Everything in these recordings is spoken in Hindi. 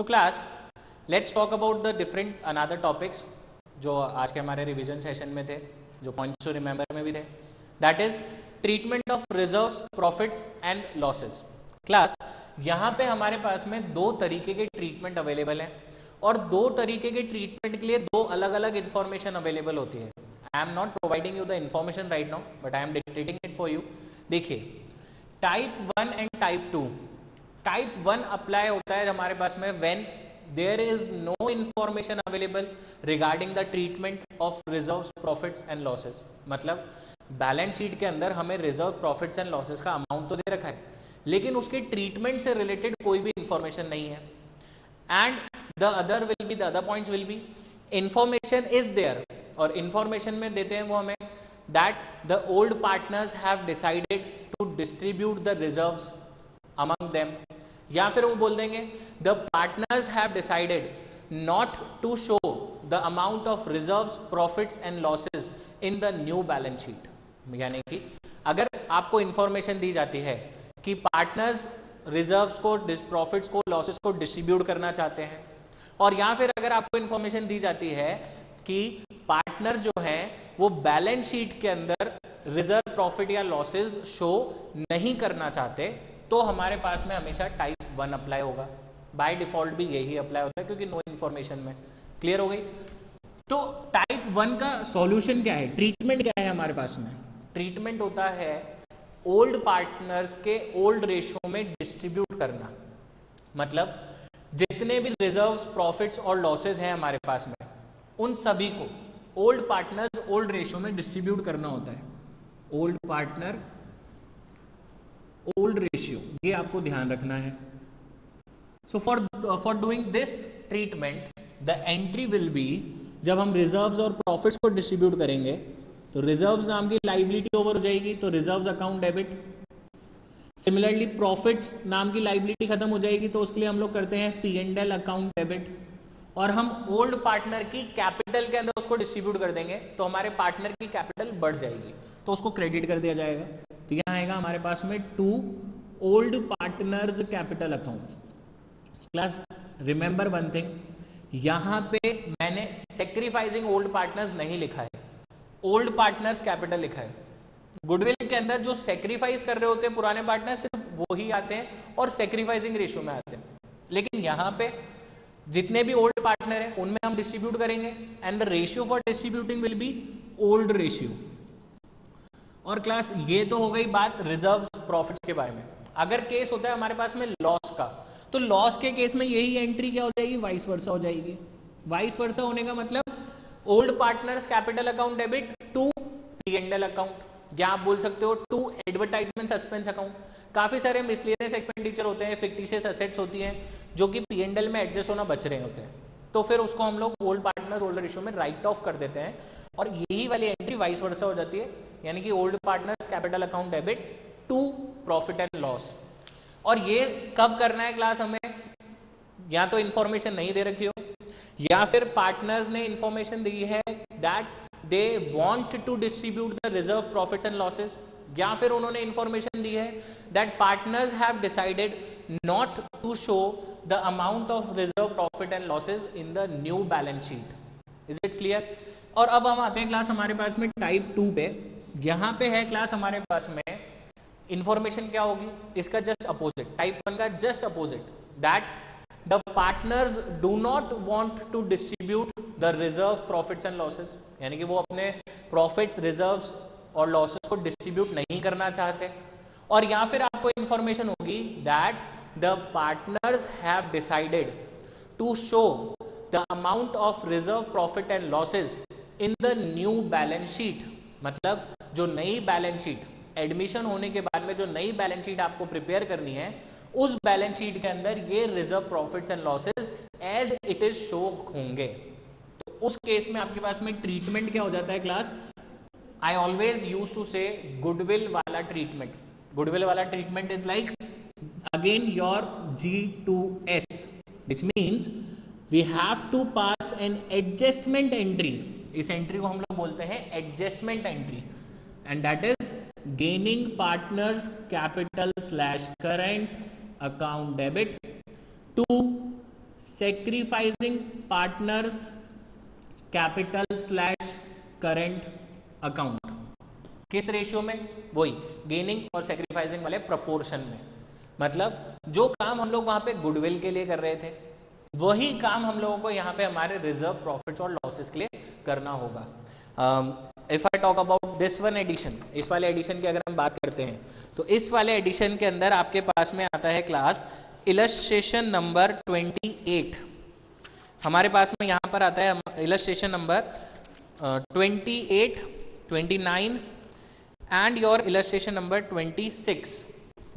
So class let's talk about the different another topics जो आज के हमारे रिविजन सेशन में थे, जो पॉइंट्स टू रिमेंबर में भी थे. That is treatment of reserves profits and losses class यहाँ पे हमारे पास में दो तरीके के ट्रीटमेंट अवेलेबल हैं और दो तरीके के ट्रीटमेंट के लिए दो अलग अलग इंफॉर्मेशन अवेलेबल होती है. I am not providing you the information right now but I am dictating it for you देखिए type one and type two type one apply होता है हमारे पास में when there is no information available regarding the treatment of reserve profits and losses मतलब बैलेंस शीट के अंदर हमें रिज़र्व प्रॉफिट्स एंड लॉसेस का अमाउंट तो दे रखा है, लेकिन उसके ट्रीटमेंट से रिलेटेड कोई भी इंफॉर्मेशन नहीं है। And the other will be the other points will be information is there और इंफॉर्मेशन में देते हैं वो हमें that the old partners have decided to distribute the reserves among them या फिर वो बोल देंगे the partners have decided not to show the amount of reserves profits and losses in the new balance sheet यानी कि अगर आपको इंफॉर्मेशन दी जाती है कि पार्टनर्स रिजर्व्स को प्रॉफिट्स को लॉसेस को डिस्ट्रीब्यूट करना चाहते हैं, और या फिर अगर आपको इंफॉर्मेशन दी जाती है कि पार्टनर जो है, वो बैलेंस शीट के अंदर रिज़र्व प्रॉफिट या लॉसेस शो नहीं करना चाहते तो हमारे पास में हमेशा टाइप वन अप्लाई होगा। बाय डिफ़ॉल्ट भी यही अप्लाई होता है, क्योंकि नो इन्फॉर्मेशन में। क्लियर हो गई? तो टाइप वन का सॉल्यूशन क्या है? ट्रीटमेंट क्या है हमारे पास में? ट्रीटमेंट होता है ओल्ड पार्टनर्स के ओल्ड रेशियो में डिस्ट्रीब्यूट करना। मतलब जितने भी रिजर्व्स प्रॉफिट्स और लॉसेस हैं हमारे पास में, उन सभी को ओल्ड पार्टनर्स ओल्ड रेशियो में डिस्ट्रीब्यूट करना होता है। ओल्ड पार्टनर ओल्ड रेशियो ये आपको ध्यान रखना है। So for for doing this treatment the entry will be जब हम रिजर्व्स और प्रॉफिट्स को डिस्ट्रीब्यूट करेंगे तो रिजर्व्स नाम की लाइबिलिटी ओवर हो जाएगी तो reserves account debit similarly profits नाम की लाइबिलिटी खत्म हो जाएगी तो उसके लिए हम लोग करते हैं P and L account debit और हम ओल्ड पार्टनर की कैपिटल के अंदर उसको डिस्ट्रीब्यूट कर देंगे तो हमारे पार्टनर की कैपिटल बढ़ जाएगी तो उसको क्रेडिट कर दिया जाएगा। आएगा हमारे पास में to old partners capital account class remember one thing यहाँ पे मैंने सेक्रीफाइसिंग ओल्ड पार्टनर्स नहीं लिखा है. ओल्ड पार्टनर्स कैपिटल लिखा है. गुडविल के अंदर जो सेक्रीफाइस कर रहे होते हैं पुराने पार्टनर सिर्फ़ वो ही आते हैं और सेक्रीफाइसिंग रेशियो में आते हैं. लेकिन यहाँ पे जितने भी ओल्ड पार्टनर हैं, उनमें हम डिस्ट्रीब्यूट करेंगे and the ratio for distributing will be old ratio और क्लास ये तो हो गई बात रिज़र्व प्रॉफिट्स के बारे में। अगर केस होता है हमारे पास में लॉस का तो लॉस के केस में यही एंट्री क्या हो जाएगी? वाइस वर्षा हो जाएगी। वाइस वर्षा होने का मतलब old partners capital account debit to P and account या आप बोल सकते हो टू एडवर्टाइजमेंट सस्पेंस अकाउंट काफ़ी सारे मिसलिनियस एक्सपेंडिचर होते हैं फिक्टिशियस असेट्स होती हैं, जो कि पी एंड एल में एडजस्ट होना बच रहे होते हैं। तो फिर उसको हम लोग ओल्ड पार्टनर ओल्ड रेशियो में राइट ऑफ़ कर देते हैं। और यही वाली एंट्री वाइस वर्षा हो जाती है। यानी कि old partners capital account debit to profit and loss और ये कब करना है क्लास हमें? या तो इंफॉर्मेशन नहीं दे रखी हो, या फिर पार्टनर्स ने इंफॉर्मेशन दी है that they want to distribute the reserve profits and losses या फिर उन्होंने इंफॉर्मेशन दी है that partners have decided not to show the amount of reserve profit and losses in the new balance sheet is it clear और अब हम आते हैं क्लास हमारे पास में टाइप टू पे। यहाँ पे है क्लास हमारे पास में इंफॉर्मेशन क्या होगी? इसका जस्ट अपोजिट टाइप वन का just opposite that the partners do not want to distribute the reserve profits and losses यानी कि वो अपने प्रॉफिट्स रिजर्व्स और लॉसेस को डिस्ट्रीब्यूट नहीं करना चाहते। और या फिर आपको इंफॉर्मेशन होगी that the partners have decided to show the amount of reserve profit and losses in the new balance sheet मतलब जो नई बैलेंस शीट एडमिशन होने के बाद में जो नई बैलेंस शीट आपको प्रिपेयर करनी है, उस बैलेंस शीट के अंदर ये reserve profits and losses as it is show होंगे। तो उस केस में आपके पास में ट्रीटमेंट क्या हो जाता है class I always use to say goodwill वाला ट्रीटमेंट गुडविल वाला treatment is like again your G to S which means we have to pass an adjustment entry इस एंट्री को हम लोग बोलते हैं adjustment entry and that is gaining partners capital slash current account debit to sacrificing partners capital slash current account किस रेशियो में? वही गेनिंग और सेक्रीफाइसिंग वाले प्रपोर्शन में. मतलब जो काम हम लोग वहाँ पे गुडविल के लिए कर रहे थे वही काम हम लोगों को यहाँ पे हमारे रिज़र्व प्रॉफिट्स और लॉसेस के लिए करना होगा। If I talk about this one addition इस वाले एडिशन की अगर हम बात करते हैं तो इस वाले एडिशन के अंदर आपके पास में आता है क्लास इलस्ट्रेशन नंबर 28 हमारे पास में यहाँ पर आता है illustration number twenty eight twenty nine and your illustration number twenty six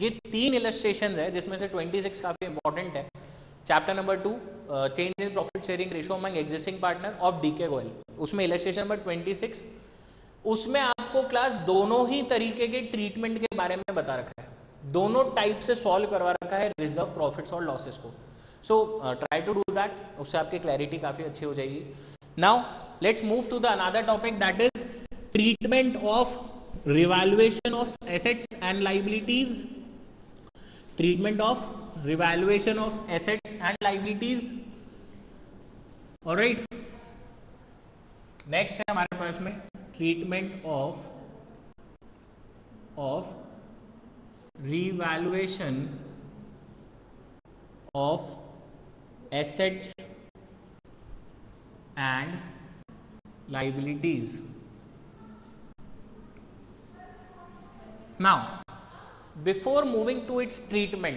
ये तीन इलस्ट्रेशन है जिसमें से ट्वेंटी सिक्स काफ़ी इंपॉर्टेंट है। Chapter number two change in profit sharing ratio among existing partner of DK Goyal उसमें इलस्ट्रेशन नंबर ट्वेंटी सिक्स उसमें आपको क्लास दोनों ही तरीके के ट्रीटमेंट के बारे में बता रखा है। दोनों टाइप से सॉल्व करवा रखा है रिज़र्व प्रॉफिट्स और लॉसेस को। So try to do that उससे आपकी क्लैरिटी काफ़ी अच्छी हो जाएगी। Now let's move to the another topic that is treatment of revaluation of assets and liabilities treatment of revaluation of assets and liabilities all right next है हमारे पास में treatment of of revaluation of assets and liabilities now before moving to its treatment कुछ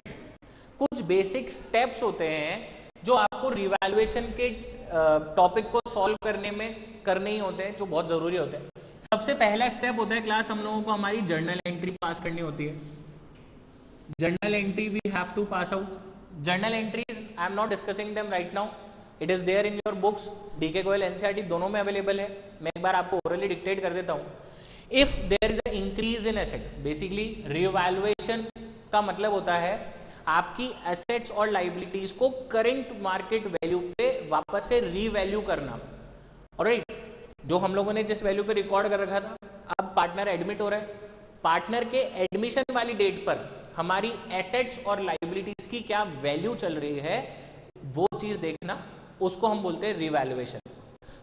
basic steps होते हैं जो आपको रिवैल्यूएशन के टॉपिक को सॉल्व करने में करने ही होते हैं, जो बहुत ज़रूरी होते हैं। सबसे पहला स्टेप होता है क्लास हम लोगों को हमारी जर्नल एंट्री पास करनी होती है। Journal entry we have to pass out journal entries I am not discussing them right now it is there in your books DK Goyal NCERT दोनों में अवेलेबल है। मैं एक बार आपको ओरली डिक्टेट कर देता हूँ। If there is a increase in asset basically revaluation का मतलब होता है आपकी एसेट्स और लाइबिलिटीज को करेंट मार्केट वैल्यू पे वापस से रीवैल्यू करना। और right, जो हम लोगों ने जिस वैल्यू पे रिकॉर्ड कर रखा था अब पार्टनर एडमिट हो रहा है। पार्टनर के एडमिशन वाली डेट पर हमारी एसेट्स और लाइबिलिटीज की क्या वैल्यू चल रही है वो चीज़ देखना उसको हम बोलते हैं रिवैल्यूएशन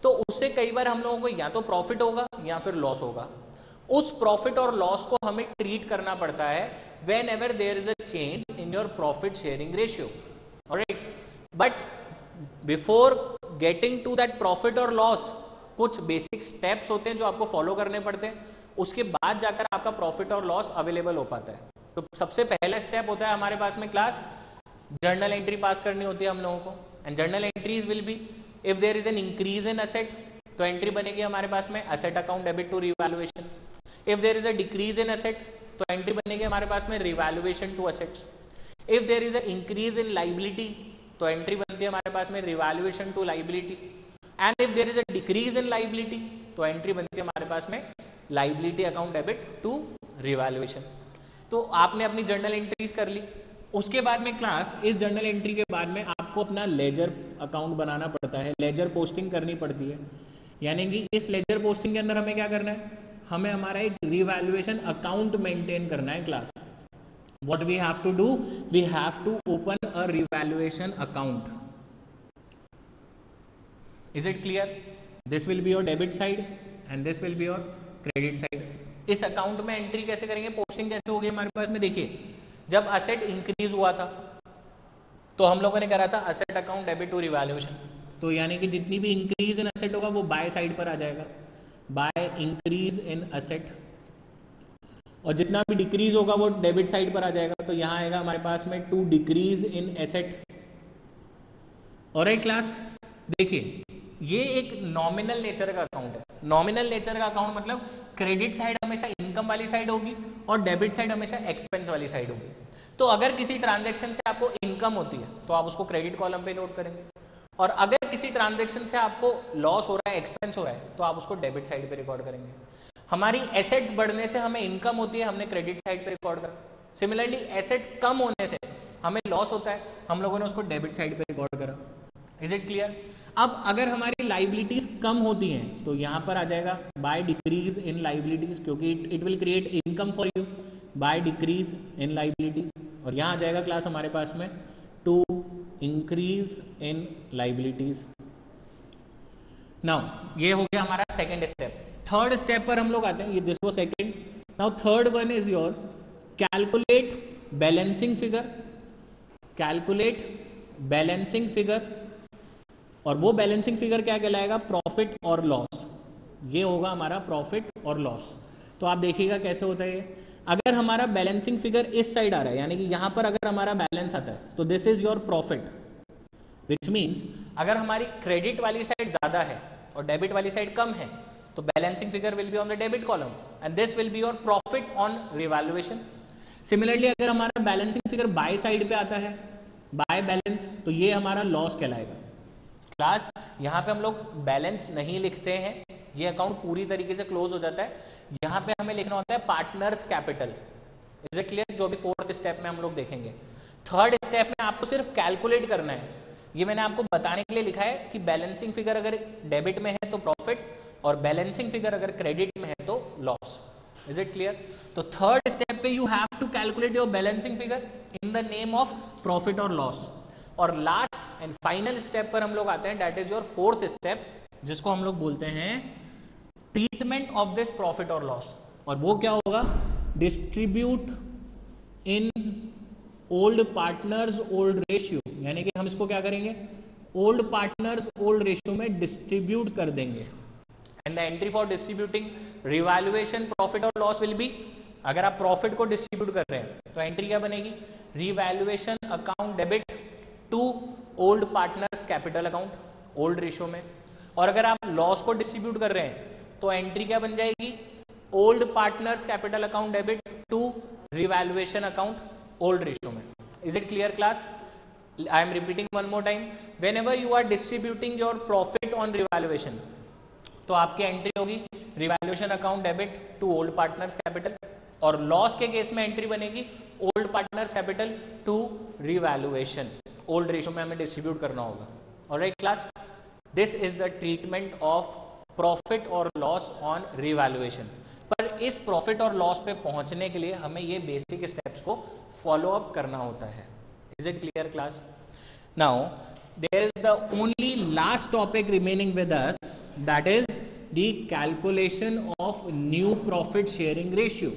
तो उससे कई बार हम लोगों को या तो प्रॉफिट होगा या फिर लॉस होगा। उस प्रॉफिट और लॉस को हमें ट्रीट करना पड़ता है whenever there is a change in your profit sharing ratio right but before getting to that profit और लॉस कुछ बेसिक स्टेप्स होते हैं जो आपको फॉलो करने पड़ते हैं। उसके बाद जाकर आपका प्रॉफिट और लॉस अवेलेबल हो पाता है। तो सबसे पहला स्टेप होता है हमारे पास में क्लास जर्नल एंट्री पास करनी होती है हम लोगों को। And journal entries will be if there is an increase in asset तो एंट्री बनेगी हमारे पास में asset account debit to revaluation if there is a decrease in asset तो एंट्री बनेगी हमारे पास में revaluation to assets if there is a increase in liability तो एंट्री बनती है हमारे पास में revaluation to liability and if there is a decrease in liability तो एंट्री बनती है हमारे पास में liability account debit to revaluation तो आपने अपनी जर्नल एंट्रीज कर ली. उसके बाद में क्लास इस जर्नल एंट्री के बाद में आपको अपना लेजर अकाउंट बनाना पड़ता है. लेजर पोस्टिंग करनी पड़ती है. यानी कि इस लेजर पोस्टिंग के अंदर हमें क्या करना है? हमें हमारा एक रिवैल्यूएशन अकाउंट मेंटेन करना है class what we have to do? We have to open a revaluation account is it clear? This will be your debit side and this will be your credit side इस अकाउंट में एंट्री कैसे करेंगे? पोस्टिंग कैसे होगी हमारे पास में? देखिए, जब असेट इंक्रीज हुआ था तो हम लोगों ने करा था asset account debit to revaluation तो यानी कि जितनी भी इंक्रीज इन असेट होगा, वो बाय साइड पर आ जाएगा। बाय इंक्रीज इन असेट और जितना भी डिक्रीज होगा वो डेबिट साइड पर आ जाएगा। तो यहाँ आएगा हमारे पास में टू डिक्रीज इन एसेट और एक क्लास देखिए, ये एक नॉमिनल नेचर का अकाउंट है। नॉमिनल नेचर का अकाउंट मतलब क्रेडिट साइड हमेशा इनकम वाली साइड होगी और डेबिट साइड हमेशा एक्सपेंस वाली साइड होगी। तो अगर किसी ट्रांजेक्शन से आपको इनकम होती है तो आप उसको क्रेडिट कॉलम पे नोट करेंगे। और अगर किसी ट्रांजेक्शन से आपको लॉस हो रहा है एक्सपेंस हो रहा है तो आप उसको डेबिट साइड पे रिकॉर्ड करेंगे। हमारी एसेट्स बढ़ने से हमें इनकम होती है, हमने क्रेडिट साइड पे रिकॉर्ड करा। सिमिलरली एसेट कम होने से हमें लॉस होता है, हम लोगों ने उसको डेबिट साइड पे रिकॉर्ड करा। इज़ इट क्लियर अब अगर हमारी लाइबिलिटीज कम होती हैं तो यहाँ पर आ जाएगा बाय डिक्रीज इन लाइबिलिटीज क्योंकि it will create income for you by decrease in liabilities और यहाँ आ जाएगा क्लास हमारे पास में to increase in liabilities now ये हो गया हमारा सेकेंड स्टेप थर्ड स्टेप पर हम लोग आते हैं, ये दिस वो second now third one is your calculate balancing figure calculate balancing figure और वो बैलेंसिंग फिगर क्या कहलाएगा? प्रॉफिट और लॉस ये होगा हमारा प्रॉफिट और लॉस तो आप देखिएगा कैसे होता है ये. अगर हमारा बैलेंसिंग फिगर इस साइड आ रहा है, यानी कि यहाँ पर अगर हमारा बैलेंस आता है तो this is your profit which means अगर हमारी क्रेडिट वाली साइड ज़्यादा है और डेबिट वाली साइड कम है तो balancing figure will be on the debit column and this will be your profit on revaluation similarly अगर हमारा बैलेंसिंग फिगर बाय साइड पे आता है बाय बैलेंस तो ये हमारा लॉस कहलाएगा. क्लास यहाँ पे हम लोग बैलेंस नहीं लिखते हैं, ये अकाउंट पूरी तरीके से क्लोज हो जाता है. यहाँ पे हमें लिखना होता है partners capital is it clear जो भी फोर्थ स्टेप में हम लोग देखेंगे. थर्ड स्टेप में आपको सिर्फ़ कैलकुलेट करना है. ये मैंने आपको बताने के लिए लिखा है कि बैलेंसिंग फिगर अगर डेबिट में है तो प्रॉफिट और बैलेंसिंग फिगर अगर क्रेडिट में है तो लॉस इज़ इट क्लियर तो थर्ड स्टेप पे you have to calculate your balancing figure in the name of profit और लॉस और लास्ट एंड फाइनल स्टेप पर हम लोग आते हैं. That is your fourth step जिसको हम लोग बोलते हैं ट्रीटमेंट ऑफ़ दिस प्रॉफिट और लॉस और वो क्या होगा? Distribute in old partners old ratio यानी कि हम इसको क्या करेंगे? ओल्ड पार्टनर्स ओल्ड रेशियो में डिस्ट्रीब्यूट कर देंगे। And the entry for distributing revaluation profit और लॉस विल बी अगर आप प्रॉफिट को डिस्ट्रीब्यूट कर रहे हैं तो एंट्री क्या बनेगी? Revaluation account debit to old partners capital account old ratio में। और अगर आप लॉस को डिस्ट्रीब्यूट कर रहे हैं तो एंट्री क्या बन जाएगी? Old partners capital account debit to revaluation account old ratio में। Is it clear class I am repeating one more time whenever you are distributing your profit on revaluation तो आपकी एंट्री होगी revaluation account debit to old partners capital और लॉस के केस में एंट्री बनेगी old partners capital to revaluation old ratio में हमें डिस्ट्रीब्यूट करना होगा। और right class this is the treatment of profit और लॉस ऑन रिवैल्यूएशन पर इस प्रॉफिट और लॉस पे पहुँचने के लिए हमें ये बेसिक स्टेप्स को फॉलो अप करना होता है। Is it clear class now there is the only last topic remaining with us that is the calculation of new profit sharing ratio.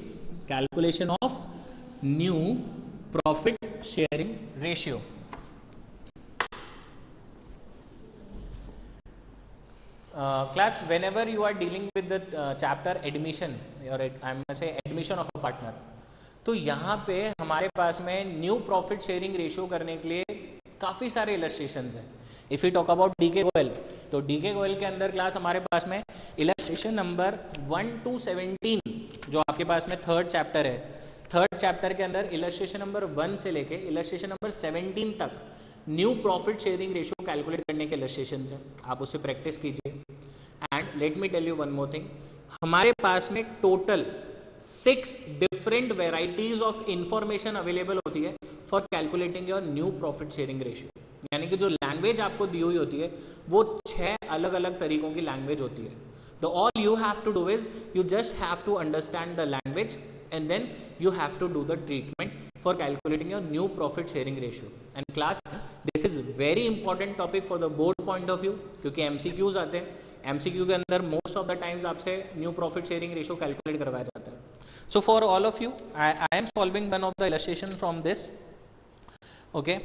Calculation of new profit sharing ratio. Uh, class whenever you are dealing with the uh, chapter admission or I must say admission of a partner तो यहाँ पे हमारे पास में न्यू प्रॉफिट शेयरिंग रेशियो करने के लिए काफ़ी सारे इलस्ट्रेशन हैं। If you talk about D K Goyal तो डी के गोयल के अंदर क्लास हमारे पास में illustration number one to seventeen जो आपके पास में थर्ड चैप्टर है। थर्ड चैप्टर के अंदर इलस्ट्रेशन नंबर वन से लेके इलस्ट्रेशन नंबर सेवनटीन तक new profit sharing ratio calculate करने के इलस्ट्रेशन हैं। आप उसे प्रैक्टिस कीजिए। And let me tell you one more thing हमारे पास में total six different varieties of information available होती है for calculating your new profit sharing ratio यानी कि जो लैंग्वेज आपको दी हुई होती है, वो छह अलग अलग तरीकों की लैंग्वेज होती है। The all you have to do is you just have to understand the language and then you have to do the treatment for calculating your new profit sharing ratio and class this is very important topic for the board point of view क्योंकि एम आते हैं। एम के अंदर मोस्ट ऑफ़ द टाइम्स आपसे new profit sharing ratio calculate करवाया जाता है। So for all of you I am solving one of the illustration from this okay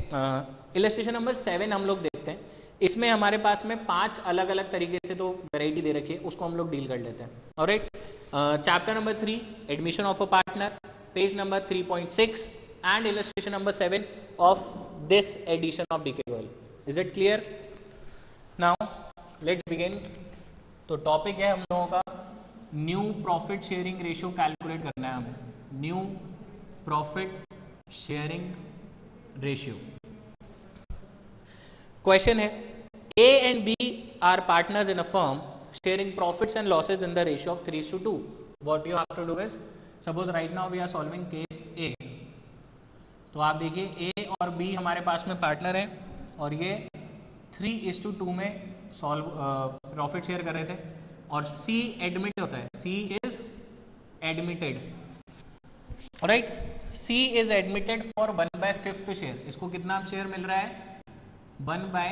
illustration number seven हम लोग देखते हैं। इसमें हमारे पास में पाँच अलग अलग तरीके से तो वेराइटी दे रखी है, उसको हम लोग डील कर लेते हैं। और right chapter number three admission of a partner page number three point six and illustration number seven of this edition of DK Goyal is it clear now let's begin तो टॉपिक है हम लोगों का new profit sharing ratio calculate करना है हमें new profit sharing ratio question है A and B are partners in a firm sharing profits and losses in the ratio of three two two what you have to do is suppose right now we are solving case A तो आप देखिए ए और बी हमारे पास में पार्टनर है और ये three is to two two solve profit share कर रहे थे और सी एडमिट होता है। C is admitted right C is admitted for one by fifth share इसको कितना शेयर मिल रहा है? वन बाय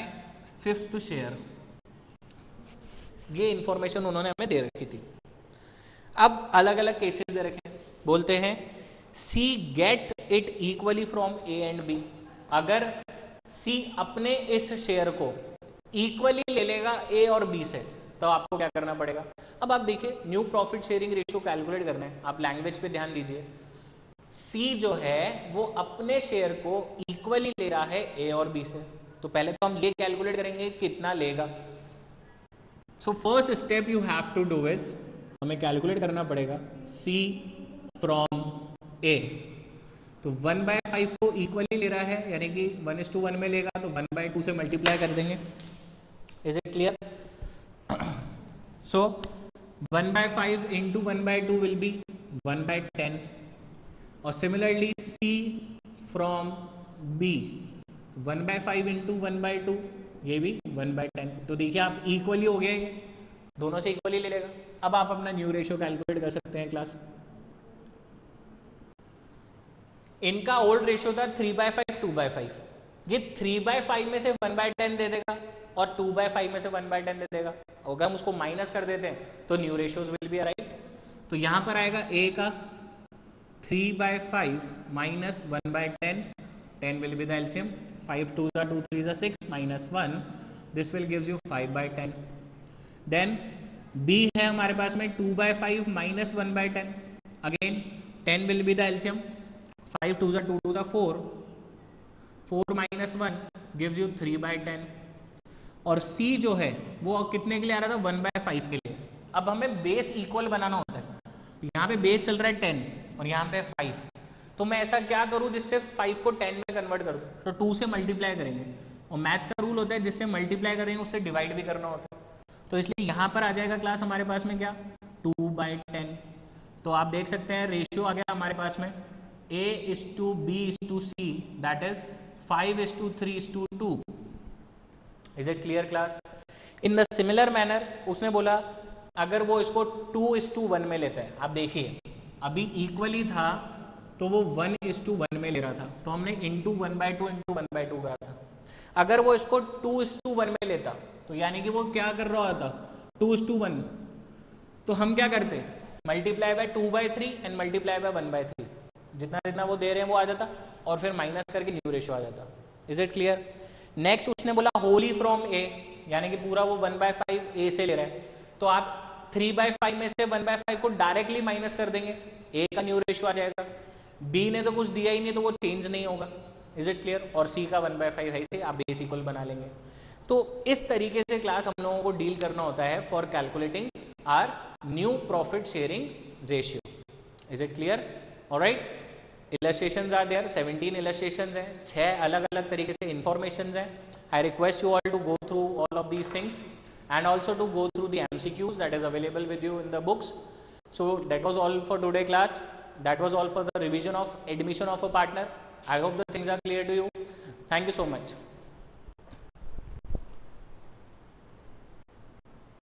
फिफ्थ शेयर ये इंफॉर्मेशन उन्होंने हमें दे रखी थी। अब अलग अलग केसेस दे रखे बोलते हैं C get it equally from A and B अगर सी अपने इस शेयर को इक्वली ले लेगा ए और बी से तो आपको क्या करना पड़ेगा? अब आप देखिए new profit sharing ratio calculate करना है। आप लैंग्वेज पे ध्यान दीजिए। सी जो है, वो अपने शेयर को इक्वली ले रहा है ए और बी से। तो पहले तो हम ये कैलकुलेट करेंगे कितना लेगा। So first step you have to do is हमें कैलकुलेट करना पड़ेगा सी फ्रॉम ए तो वन बाय फाइव को इक्वली ले रहा है, यानी कि वन इज़ टू वन में लेगा तो वन बाय टू से मल्टीप्लाई कर देंगे। Is it clear so one by five into one by two will be one by ten और similarly C from B one by five into one by two ये भी वन बाय टेन तो देखिए आप इक्वली हो गए दोनों से इक्वली ले लेगा। अब आप अपना न्यू रेशियो कैलकुलेट कर सकते हैं क्लास इनका ओल्ड रेशियो था three by five two by five ये थ्री बाय फाइव में से वन बाय टेन दे देगा और टू बाय फाइव में से वन बाय टेन दे देगा। अगर हम उसको माइनस कर देते हैं तो new ratios will be arrive तो यहाँ पर आएगा ए का three by five minus one by ten ten will be the LCM five two ज़ा two three six minus one this will gives you five by ten then B है हमारे पास में two by five minus one by ten again ten will be the LCM five two ज़ा टू टू ज़ा four four minus one gives you three by ten और C जो है, वो कितने के लिए आ रहा था? वन बाय फाइव के लिए। अब हमें बेस इक्वल बनाना होता है। यहाँ पे बेस चल रहा है टेन और यहाँ पे फाइव तो मैं ऐसा क्या करूँ जिससे फाइव को टेन में कन्वर्ट करूँ? तो टू से मल्टीप्लाई करेंगे। और मैथ्स का रूल होता है, जिससे मल्टीप्लाई करेंगे, उससे डिवाइड भी करना होता है। तो इसलिए यहाँ पर आ जाएगा क्लास हमारे पास में क्या? टू बाई टेन तो आप देख सकते हैं रेशियो आ गया हमारे पास में। A is to B is to C that is five is to three is to two is it clear class in the similar manner उसने बोला, अगर वो इसको टू इज़ टू वन में लेता है, आप देखिए, अभी इक्वली था तो वो वन इज़ टू वन में ले रहा था। तो हमने into one by two into one by two करा था। अगर वो इसको टू इज़ टू वन में लेता तो यानी कि वो क्या कर रहा था? टू इज़ टू वन तो हम क्या करते? Multiply by two by three and multiply by one by three जितना जितना वो दे रहे हैं वो आ जाता और फिर माइनस करके न्यू रेशियो आ जाता। इज़ इट क्लियर नेक्स्ट उसने बोला होली फ्रॉम ए यानी कि पूरा वो वन बाय फाइव ए से ले रहा है। तो आप थ्री बाय फाइव में से वन बाय फाइव को डायरेक्टली माइनस कर देंगे। ए का न्यू रेशियो आ जाएगा। बी ने तो कुछ दिया ही नहीं तो वो चेंज नहीं होगा। इज़ इट क्लियर और सी का वन बाय फाइव है से आप बेस इक्वल बना लेंगे। तो इस तरीके से क्लास हम लोगों को डील करना होता है for calculating our new profit sharing ratio is it clear और right illustration are there 17 illustration हैं छः अलग अलग तरीके से इन्फॉर्मेशन हैं। I request you all to go through all of these things and also to go through the M C Qs that is available with you in the books so that was all for today class that was all for the revision of admission of a partner I hope the things are clear to you thank you so much